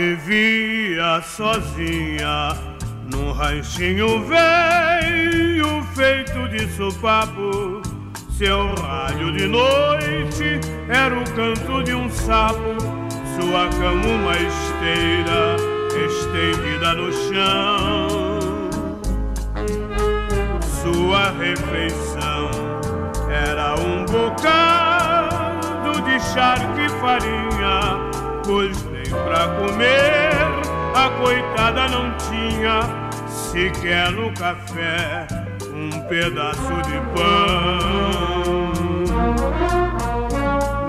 vivia sozinha num ranchinho velho feito de sopapo. Seu rádio de noite era o canto de um sapo, sua cama uma esteira estendida no chão. Sua refeição era um bocado de charque e farinha, pois nem pra comer a coitada não tinha sequer no café um pedaço de pão.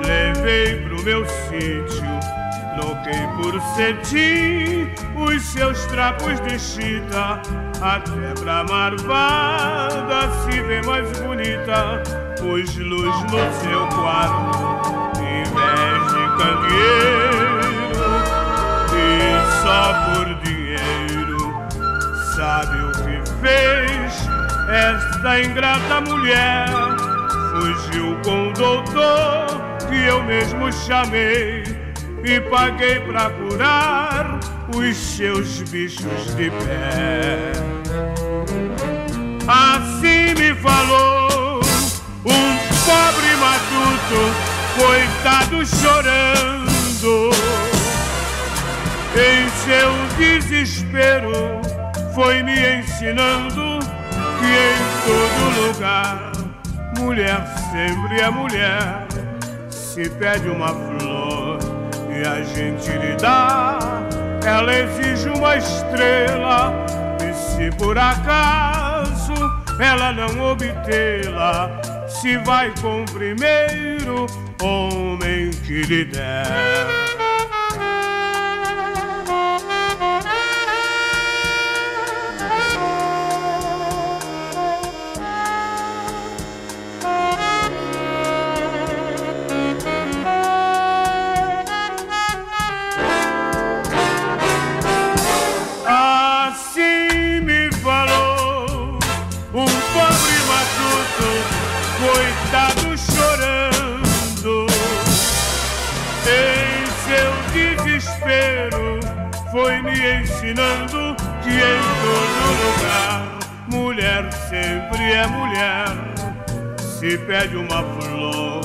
Levei pro meu sítio, troquei por cetim os seus trapos de chita, até pra marvada se vê mais bonita, pus luz no seu quarto, em vez de candeeiro, esta ingrata mulher? Fugiu com o doutor que eu mesmo chamei e paguei pra curar os seus bichos de pé. Assim me falou um pobre matuto, coitado chorando. Em seu desespero, foi me ensinando que em todo lugar, mulher sempre é mulher. Se pede uma flor e a gente lhe dá, ela exige uma estrela. E se por acaso ela não obtê-la, se vai com o primeiro homem que lhe der. Chorando. Em seu desespero, foi me ensinando que em todo lugar, mulher sempre é mulher. Se pede uma flor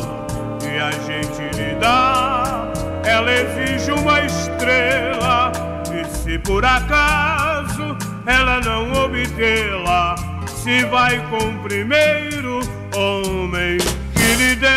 e a gente lhe dá, ela exige uma estrela. E se por acaso ela não obtê-la, se vai com o primeiro Oh, make it down.